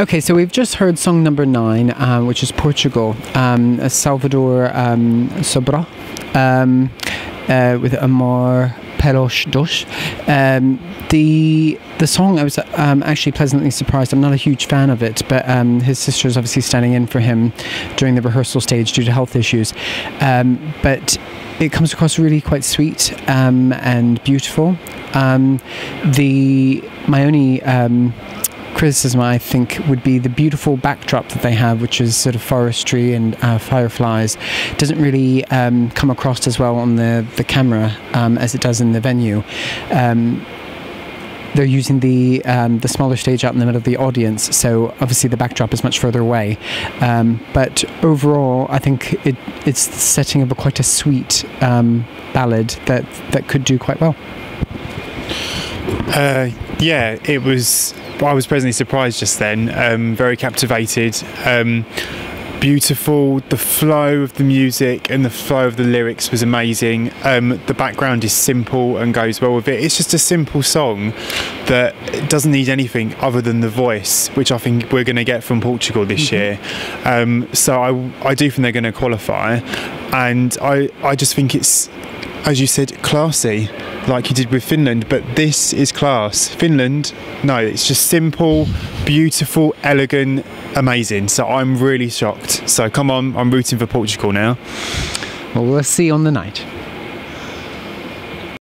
Okay, so we've just heard song number nine, um, which is Portugal, um, Salvador um, Sobral, um, uh, with Amar Pelos Dois. Um, the the song I was um, actually pleasantly surprised. I'm not a huge fan of it, but um, his sister is obviously standing in for him during the rehearsal stage due to health issues. Um, but it comes across really quite sweet and beautiful. The my only criticism I think would be the beautiful backdrop that they have, which is sort of forestry and uh, fireflies, doesn't really um, come across as well on the the camera um, as it does in the venue. Um, they're using the um, the smaller stage out in the middle of the audience, so obviously the backdrop is much further away. Um, but overall, I think it it's the setting of a quite a sweet um, ballad that that could do quite well. Uh, yeah, it was. I was pleasantly surprised just then. Um, very captivated. Um, beautiful. The flow of the music and the flow of the lyrics was amazing. Um, the background is simple and goes well with it. It's just a simple song that doesn't need anything other than the voice, which I think we're going to get from Portugal this Mhm. year. Um, so I, I do think they're going to qualify, and I, I just think it's, as you said, classy, like you did with Finland. But this is class. Finland, no, it's just simple, beautiful, elegant, amazing. So I'm really shocked. So come on, I'm rooting for Portugal now. Well, we'll see on the night.